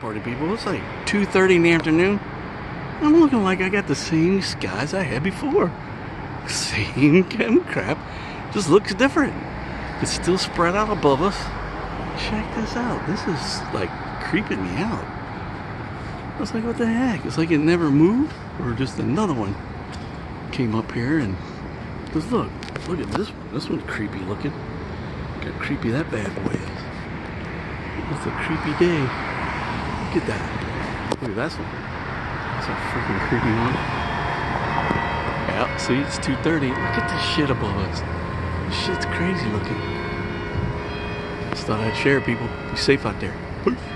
party people? It's like 2.30 in the afternoon. I'm looking like I got the same skies I had before. Same kind of crap. Just looks different. It's still spread out above us. Check this out. This is like creeping me out. I was like, what the heck? It's like it never moved, or just another one came up here and just look. Look at this one. This one's creepy looking. Look how creepy that bad boy is. It's a creepy day. Look at that. Look at this one. That's a freaking creepy one. Yeah, see, it's 2.30. Look at this shit above us. This shit's crazy looking. Just thought I'd share, people. Be safe out there. Peace.